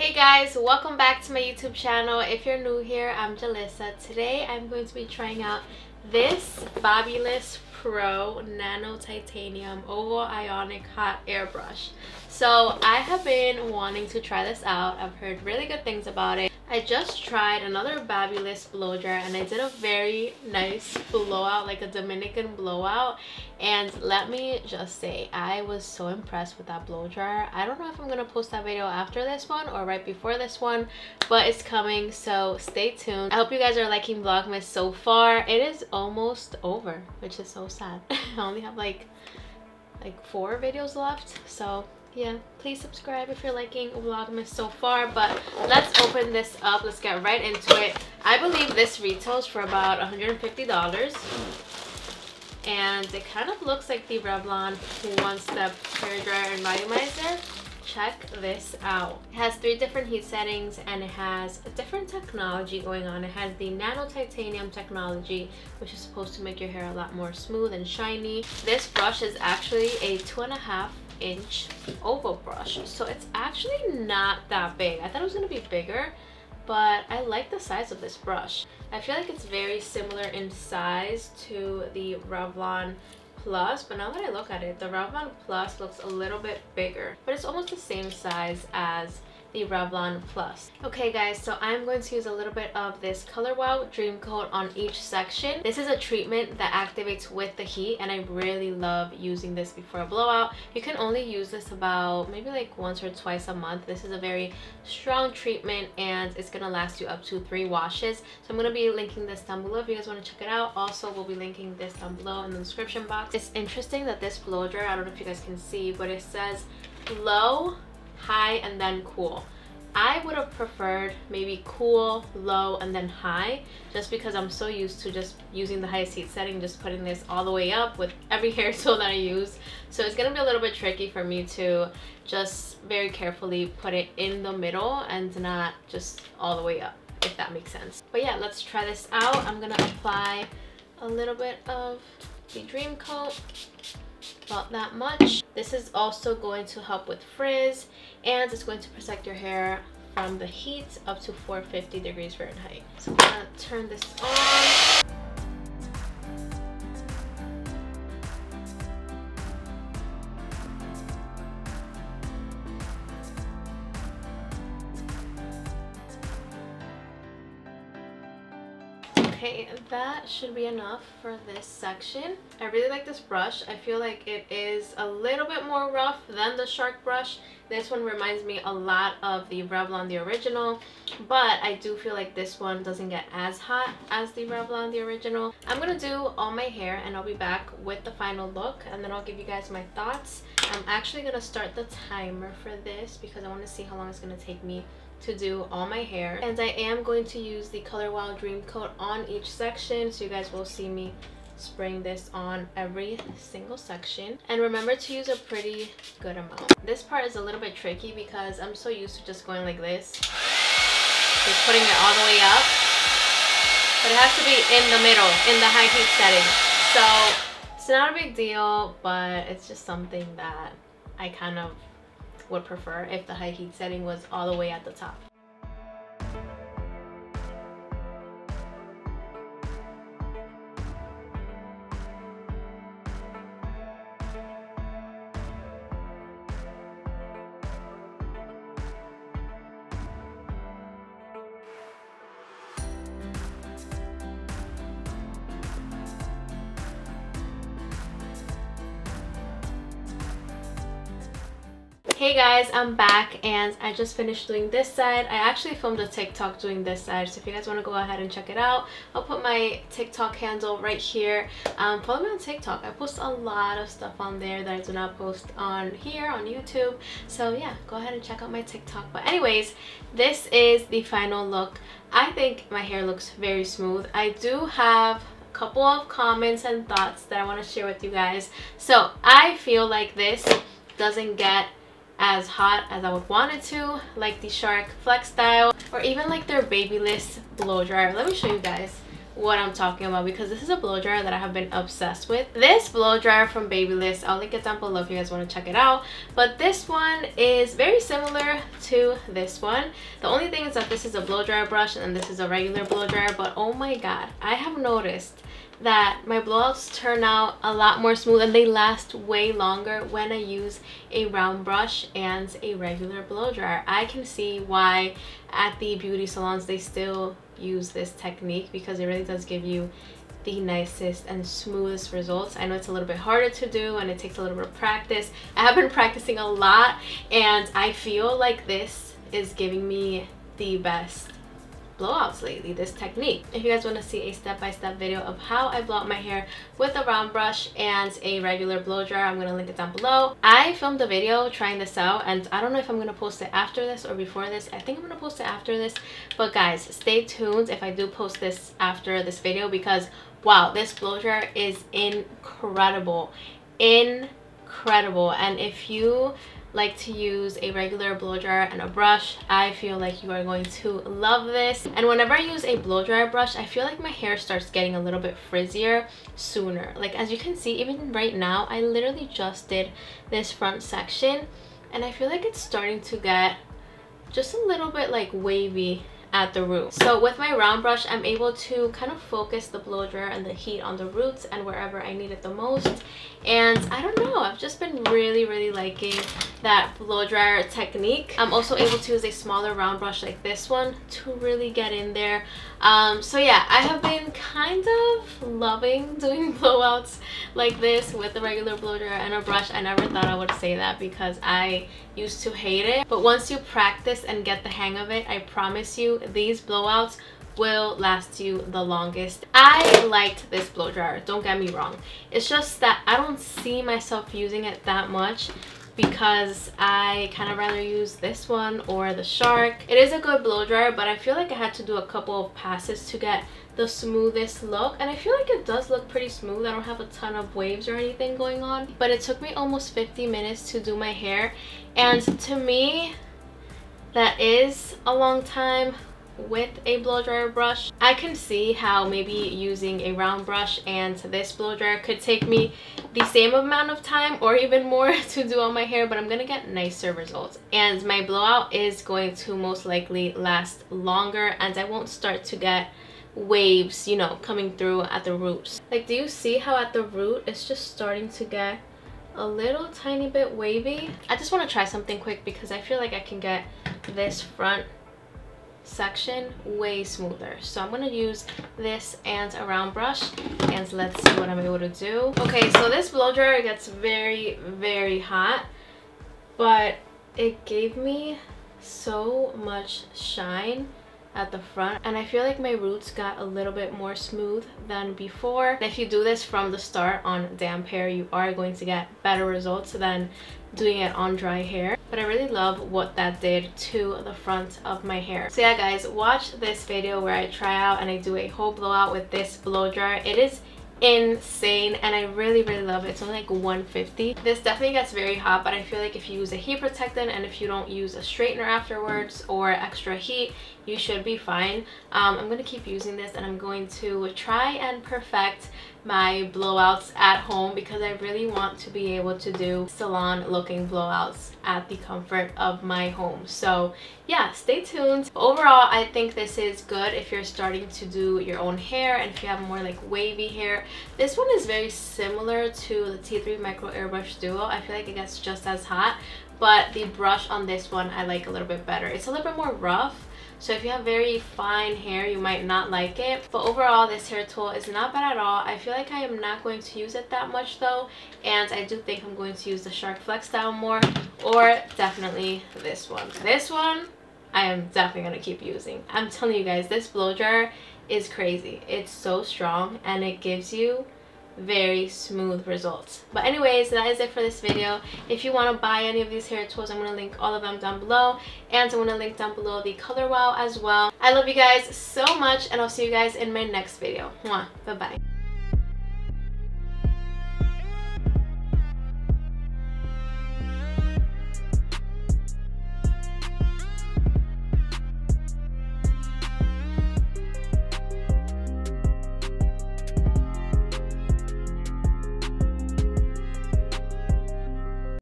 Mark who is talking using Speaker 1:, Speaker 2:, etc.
Speaker 1: Hey guys, welcome back to my YouTube channel. If you're new here, I'm Julissa. Today I'm going to be trying out this Babyliss Pro Nano Titanium Oval Ionic Hot Airbrush. So I have been wanting to try this out. I've heard really good things about it. I just tried another Babyliss blow dryer and I did a very nice blowout, like a Dominican blowout. And let me just say, I was so impressed with that blow dryer. I don't know if I'm going to post that video after this one or right before this one, but it's coming, so stay tuned. I hope you guys are liking Vlogmas so far. It is almost over, which is so sad. I only have like like four videos left, so yeah please subscribe if you're liking vlogmas so far but let's open this up. Let's get right into it. I believe this retails for about 150 dollars. And it kind of looks like the revlon one step hair dryer and volumizer. Check this out. It has three different heat settings and it has a different technology going on. It has the nano titanium technology which is supposed to make your hair a lot more smooth and shiny. This brush is actually a two and a half inch oval brush so it's actually not that big. I thought it was to be bigger but i like the size of this brush. I feel like it's very similar in size to the revlon plus but now that i look at it the revlon plus looks a little bit bigger but it's almost the same size as the Revlon Plus. Okay guys, so I'm going to use a little bit of this Color Wow Dream Coat on each section. This is a treatment that activates with the heat and I really love using this before a blowout. You can only use this about maybe like once or twice a month. This is a very strong treatment and it's going to last you up to three washes. So I'm going to be linking this down below if you guys want to check it out. Also, we'll be linking this down below in the description box. It's interesting that this blow dryer, I don't know if you guys can see, but it says low high and then cool I would have preferred maybe cool, low, and then high just because I'm so used to just using the highest heat setting, just putting this all the way up with every hair tool that I use. So it's to be a little bit tricky for me to just very carefully put it in the middle and not just all the way up, if that makes sense. But yeah, let's try this out. I'm to apply a little bit of the Dream Coat about that much. This is also going to help with frizz and it's going to protect your hair from the heat up to 450 degrees Fahrenheit. So I'm gonna turn this on. Okay, that should be enough for this section. I really like this brush. I feel like it is a little bit more rough than the Shark brush. This one reminds me a lot of the Revlon the original, but I do feel like this one doesn't get as hot as the Revlon the original. I'm going to do all my hair and I'll be back with the final look and then I'll give you guys my thoughts. I'm actually going to start the timer for this because I want to see how long it's going to take me to do all my hair. And I am going to use the Color Wow Dream Coat on each section so you guys will see me spraying this on every single section. And remember to use a pretty good amount. This part is a little bit tricky because i'm so used to just going like this. Just putting it all the way up. But it has to be in the middle in the high heat setting. So it's not a big deal but it's just something that i kind of would prefer if the high heat setting was all the way at the top. Hey guys, I'm back and I just finished doing this side. I actually filmed a TikTok doing this side, so if you guys want to go ahead and check it out, I'll put my TikTok handle right here. Um, follow me on TikTok. I post a lot of stuff on there that I do not post on here on YouTube. So yeah, go ahead and check out my TikTok. But anyways, this is the final look. I think my hair looks very smooth. I do have a couple of comments and thoughts that I want to share with you guys. So I feel like this doesn't get as hot as I would want it to like the Shark Flex Style or even like their Babyliss blow dryer. Let me show you guys what I'm talking about because this is a blow dryer that I have been obsessed with. This blow dryer from Babyliss, I'll link it down below if you guys want to check it out. But this one is very similar to this one. The only thing is that this is a blow dryer brush and this is a regular blow dryer. But oh my god, I have noticed that my blowouts turn out a lot more smooth and they last way longer when I use a round brush and a regular blow dryer. I can see why at the beauty salons they still use this technique because it really does give you the nicest and smoothest results. I know it's a little bit harder to do and it takes a little bit of practice. I have been practicing a lot and I feel like this is giving me the best blowouts lately, this technique. If you guys want to see a step-by-step -step video of how I blow out my hair with a round brush and a regular blow dryer, I'm going to link it down below. I filmed a video trying this out and I don't know if I'm going to post it after this or before this. I think I'm going to post it after this. But guys, stay tuned if I do post this after this video because wow, this blow dryer is incredible. Incredible. And if you like to use a regular blow dryer and a brush. I feel like you are going to love this. And whenever i use a blow dryer brush i feel like my hair starts getting a little bit frizzier sooner. Like as you can see even right now i literally just did this front section and i feel like it's starting to get just a little bit like wavy at the root. So with my round brush, I'm able to kind of focus the blow dryer and the heat on the roots and wherever I need it the most. And I don't know, I've just been really, really liking that blow dryer technique. I'm also able to use a smaller round brush like this one to really get in there. Um, so yeah, I have been kind of loving doing blowouts like this with a regular blow dryer and a brush. I never thought I would say that because I used to hate it. But once you practice and get the hang of it, I promise you these blowouts will last you the longest. I liked this blow dryer, don't get me wrong. It's just that I don't see myself using it that much because I kind of rather use this one or the Shark. It is a good blow dryer, but I feel like I had to do a couple of passes to get the smoothest look and I feel like it does look pretty smooth. I don't have a ton of waves or anything going on, but it took me almost 50 minutes to do my hair and to me that is a long time with a blow dryer brush. I can see how maybe using a round brush and this blow dryer could take me the same amount of time or even more to do on my hair but I'm gonna get nicer results. And my blowout is going to most likely last longer and I won't start to get waves you know coming through at the roots. Like do you see how at the root it's just starting to get a little tiny bit wavy? I just want to try something quick because i feel like i can get this front section way smoother. So i'm going to use this and a round brush and let's see what i'm able to do. Okay so this blow dryer gets very very hot but it gave me so much shine at the front and I feel like my roots got a little bit more smooth than before. if you do this from the start on damp hair you are going to get better results than doing it on dry hair I really love what that did to the front of my hair. So yeah guys watch this video where I try out and I do a whole blowout with this blow dryer. It is insane and I really really love it. It's only like 150. This definitely gets very hot but I feel like if you use a heat protectant and if you don't use a straightener afterwards or extra heat you should be fine. Um, I'm going to keep using this and I'm going to try and perfect my blowouts at home because I really want to be able to do salon looking blowouts at the comfort of my home. So yeah, stay tuned. Overall, I think this is good if you're starting to do your own hair and if you have more like wavy hair. This one is very similar to the T3 Micro Airbrush Duo. I feel like it gets just as hot, but the brush on this one I like a little bit better. It's a little bit more rough so if you have very fine hair you might not like it. But overall this hair tool is not bad at all. I feel like i am not going to use it that much though. And i do think i'm going to use the shark flex style more or definitely this one. This one i am definitely going to keep using. I'm telling you guys this blow dryer is crazy. It's so strong and it gives you very smooth results. But anyways that is it for this video. If you want to buy any of these hair tools i'm going to link all of them down below. And i'm going to link down below the color wow as well. I love you guys so much and i'll see you guys in my next video. Bye bye